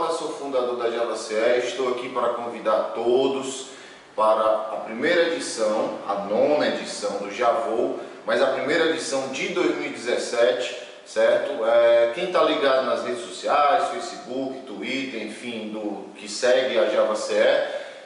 Paula, sou fundador da Java JavaCE, estou aqui para convidar todos para a primeira edição, a nona edição do Javô, mas a primeira edição de 2017, certo? É, quem está ligado nas redes sociais, Facebook, Twitter, enfim, do que segue a Java CE,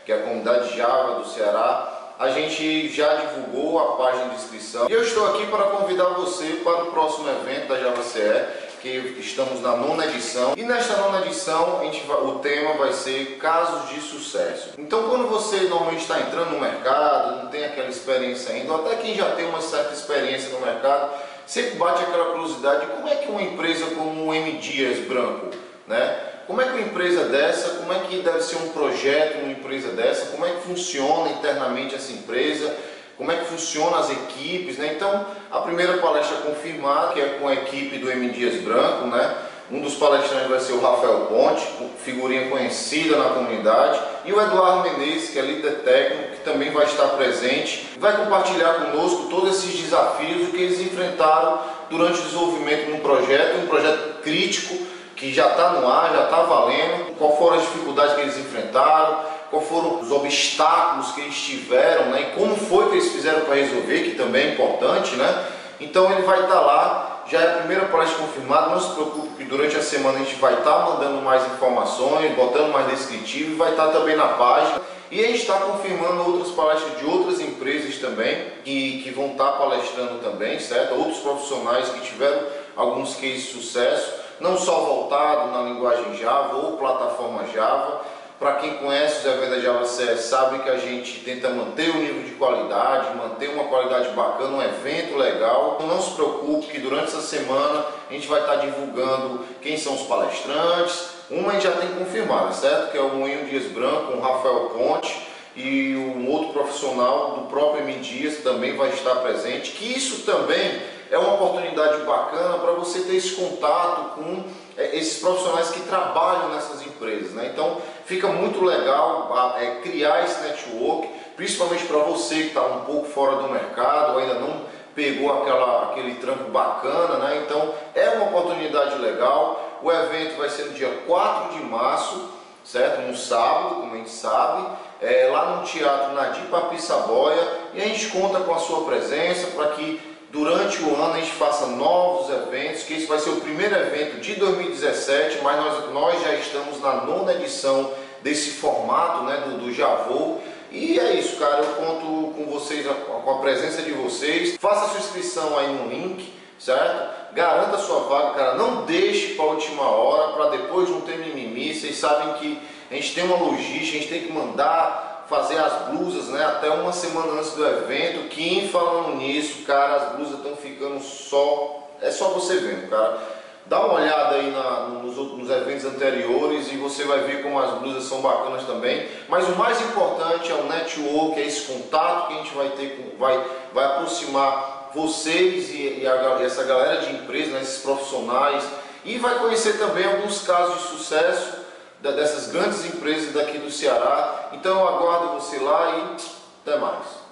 que é a comunidade Java do Ceará, a gente já divulgou a página de inscrição. E eu estou aqui para convidar você para o próximo evento da Java CE que estamos na nona edição. E nesta nona edição, vai, o tema vai ser casos de sucesso. Então, quando você normalmente está entrando no mercado, não tem aquela experiência ainda, ou até quem já tem uma certa experiência no mercado, sempre bate aquela curiosidade de como é que uma empresa como o M Dias Branco, né? Como é que uma empresa dessa, como é que deve ser um projeto uma empresa dessa, como é que funciona internamente essa empresa, como é que funciona as equipes, né? Então, a primeira palestra confirmada, que é com a equipe do M. Dias Branco, né? Um dos palestrantes vai ser o Rafael Ponte, figurinha conhecida na comunidade, e o Eduardo Menezes, que é líder técnico, que também vai estar presente, vai compartilhar conosco todos esses desafios que eles enfrentaram durante o desenvolvimento de um projeto, um projeto crítico, que já está no ar, já está valendo, qual foram as dificuldades que eles enfrentaram, quais foram os obstáculos que eles tiveram, né? E como foi que eles fizeram para resolver, que também é importante, né? Então ele vai estar tá lá, já é a primeira palestra confirmada, não se preocupe que durante a semana a gente vai estar tá mandando mais informações, botando mais descritivo e vai estar tá também na página. E a gente está confirmando outras palestras de outras empresas também, que, que vão estar palestrando também, certo? Outros profissionais que tiveram alguns cases de sucesso, não só voltado na linguagem Java ou plataforma Java, para quem conhece os eventos da Java CS, sabe que a gente tenta manter o nível de qualidade, manter uma qualidade bacana, um evento legal. Então não se preocupe que durante essa semana a gente vai estar divulgando quem são os palestrantes. Uma a gente já tem confirmado, certo? Que é o Moinho Dias Branco, o Rafael Ponte e um outro profissional do próprio M Dias também vai estar presente. Que isso também é uma oportunidade bacana para você ter esse contato com é, esses profissionais que trabalham nessas empresas. Né? Então fica muito legal é, criar esse network, principalmente para você que está um pouco fora do mercado, ainda não pegou aquela, aquele trampo bacana, né? então é uma oportunidade legal. O evento vai ser no dia 4 de março, certo? No sábado, como a gente sabe, é, lá no Teatro Nadir Papi Saboia, e a gente conta com a sua presença para que Durante o ano a gente faça novos eventos, que esse vai ser o primeiro evento de 2017, mas nós, nós já estamos na nona edição desse formato né, do, do Javou. E é isso, cara. Eu conto com vocês, com a presença de vocês. Faça sua inscrição aí no link, certo? Garanta sua vaga, cara. Não deixe para a última hora, para depois não ter mimimi. Vocês sabem que a gente tem uma logística, a gente tem que mandar fazer as blusas, né? Até uma semana antes do evento. Kim falando nisso, cara, as blusas estão ficando só. É só você vendo, cara. Dá uma olhada aí na, nos, nos, eventos anteriores e você vai ver como as blusas são bacanas também. Mas o mais importante é o network, é esse contato que a gente vai ter, vai, vai aproximar vocês e, e, a, e essa galera de empresas, né, esses profissionais. E vai conhecer também alguns casos de sucesso dessas grandes empresas daqui do Ceará. Então eu aguardo você lá e até mais.